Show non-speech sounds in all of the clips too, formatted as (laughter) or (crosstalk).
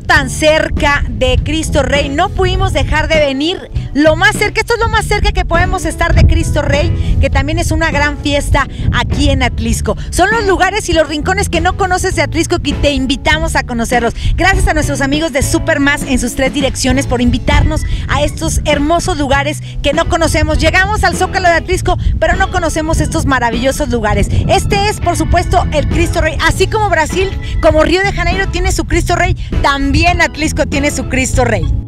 Tan cerca de Cristo Rey, no pudimos dejar de venir lo más cerca, esto es lo más cerca que podemos estar de Cristo Rey, que también es una gran fiesta aquí en Atlisco. Son los lugares y los rincones que no conoces de Atlisco que te invitamos a conocerlos. Gracias a nuestros amigos de Supermas en sus tres direcciones por invitarnos a estos hermosos lugares que no conocemos. Llegamos al Zócalo de Atlisco, pero no conocemos estos maravillosos lugares. Este es, por supuesto, el Cristo Rey. Así como Brasil, como Río de Janeiro tiene su Cristo Rey, también Atlisco tiene su Cristo Rey.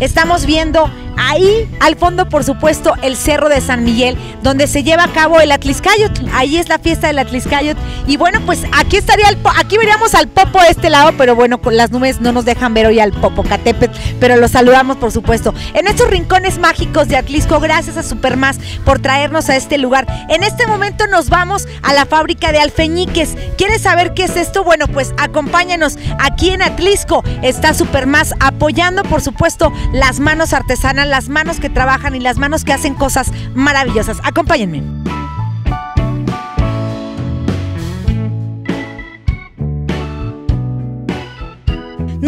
Estamos viendo Ahí al fondo, por supuesto, el Cerro de San Miguel, donde se lleva a cabo el Atliscayot. Ahí es la fiesta del Atliscayot. Y bueno, pues aquí estaría el aquí veríamos al Popo de este lado, pero bueno, con las nubes no nos dejan ver hoy al Popo Catepet, pero lo saludamos por supuesto. En estos rincones mágicos de Atlisco, gracias a Supermás por traernos a este lugar. En este momento nos vamos a la fábrica de alfeñiques. ¿Quieres saber qué es esto? Bueno, pues acompáñanos aquí en Atlisco. Está Supermás apoyando, por supuesto, las manos artesanas las manos que trabajan y las manos que hacen cosas maravillosas. Acompáñenme.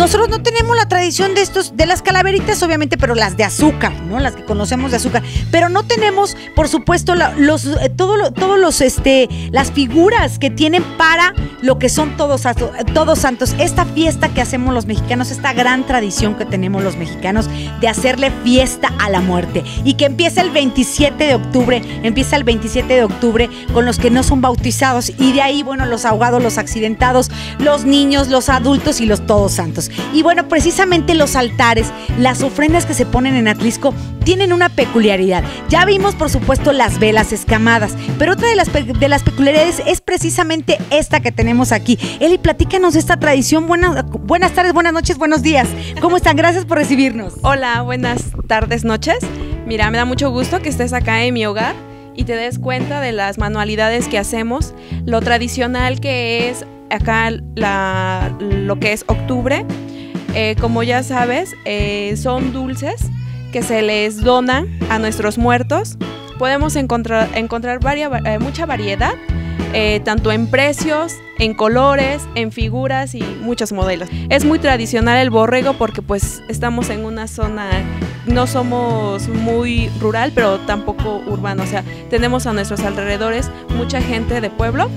Nosotros no tenemos la tradición de estos, de las calaveritas, obviamente, pero las de azúcar, ¿no? Las que conocemos de azúcar. Pero no tenemos, por supuesto, los, eh, todos los, este, las figuras que tienen para lo que son todos, todos santos. Esta fiesta que hacemos los mexicanos, esta gran tradición que tenemos los mexicanos de hacerle fiesta a la muerte. Y que empieza el 27 de octubre, empieza el 27 de octubre con los que no son bautizados. Y de ahí, bueno, los ahogados, los accidentados, los niños, los adultos y los todos santos. Y bueno, precisamente los altares, las ofrendas que se ponen en Atlisco tienen una peculiaridad. Ya vimos, por supuesto, las velas escamadas, pero otra de las, de las peculiaridades es precisamente esta que tenemos aquí. Eli, platícanos de esta tradición. Buenas, buenas tardes, buenas noches, buenos días. ¿Cómo están? Gracias por recibirnos. Hola, buenas tardes, noches. Mira, me da mucho gusto que estés acá en mi hogar y te des cuenta de las manualidades que hacemos, lo tradicional que es acá la, lo que es octubre. Eh, como ya sabes, eh, son dulces que se les dona a nuestros muertos. Podemos encontrar, encontrar eh, mucha variedad, tanto en precios, en colores, en figuras y muchos modelos. Es muy tradicional el borrego porque pues estamos en una zona, no somos muy rural, pero tampoco urbano. O sea, tenemos a nuestros alrededores mucha gente de pueblo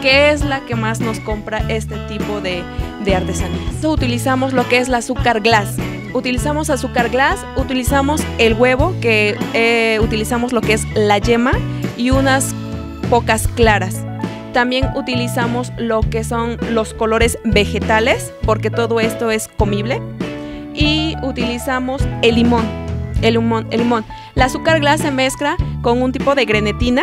que es la que más nos compra este tipo de, de artesanías. Utilizamos lo que es el azúcar glass. Utilizamos azúcar glass, utilizamos el huevo, que eh, utilizamos lo que es la yema y unas pocas claras. También utilizamos lo que son los colores vegetales, porque todo esto es comible. Y utilizamos el limón. El limón, el limón. El azúcar glass se mezcla con un tipo de grenetina,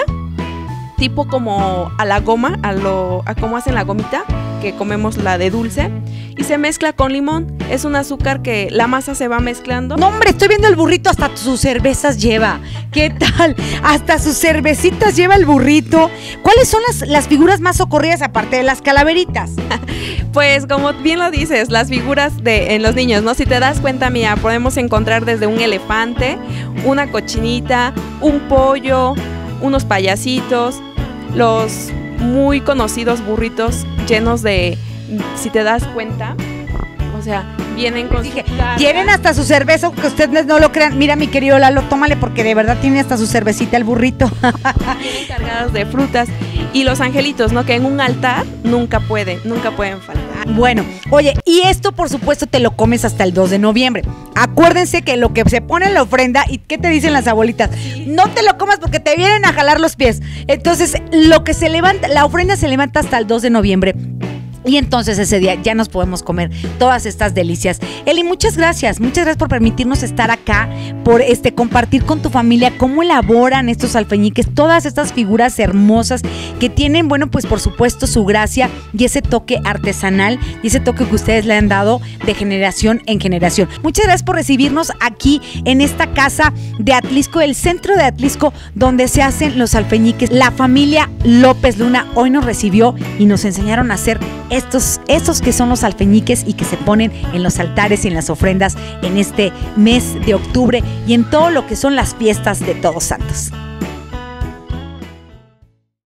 tipo como a la goma, a lo a cómo hacen la gomita, que comemos la de dulce, y se mezcla con limón. Es un azúcar que la masa se va mezclando. No, hombre, estoy viendo el burrito, hasta sus cervezas lleva. ¿Qué tal? Hasta sus cervecitas lleva el burrito. ¿Cuáles son las, las figuras más socorridas aparte de las calaveritas? (laughs) pues como bien lo dices, las figuras de en los niños, ¿no? Si te das cuenta, mía, podemos encontrar desde un elefante, una cochinita, un pollo, unos payasitos, los muy conocidos burritos llenos de, si te das cuenta, o sea, vienen con Dije, tienen hasta su cerveza, que ustedes no lo crean. Mira, mi querido Lalo, tómale porque de verdad tiene hasta su cervecita el burrito. (laughs) cargados de frutas y los angelitos, ¿no? Que en un altar nunca pueden, nunca pueden faltar. Bueno, oye, y esto por supuesto te lo comes hasta el 2 de noviembre. Acuérdense que lo que se pone en la ofrenda, ¿y qué te dicen las abuelitas? No te lo comas porque te vienen a jalar los pies. Entonces, lo que se levanta, la ofrenda se levanta hasta el 2 de noviembre. Y entonces ese día ya nos podemos comer todas estas delicias. Eli, muchas gracias. Muchas gracias por permitirnos estar acá, por este compartir con tu familia cómo elaboran estos alfeñiques, todas estas figuras hermosas que tienen, bueno, pues por supuesto su gracia y ese toque artesanal y ese toque que ustedes le han dado de generación en generación. Muchas gracias por recibirnos aquí en esta casa de Atlisco, el centro de Atlisco, donde se hacen los alfeñiques. La familia López Luna hoy nos recibió y nos enseñaron a hacer estos, estos que son los alfeñiques y que se ponen en los altares y en las ofrendas en este mes de octubre y en todo lo que son las fiestas de Todos Santos.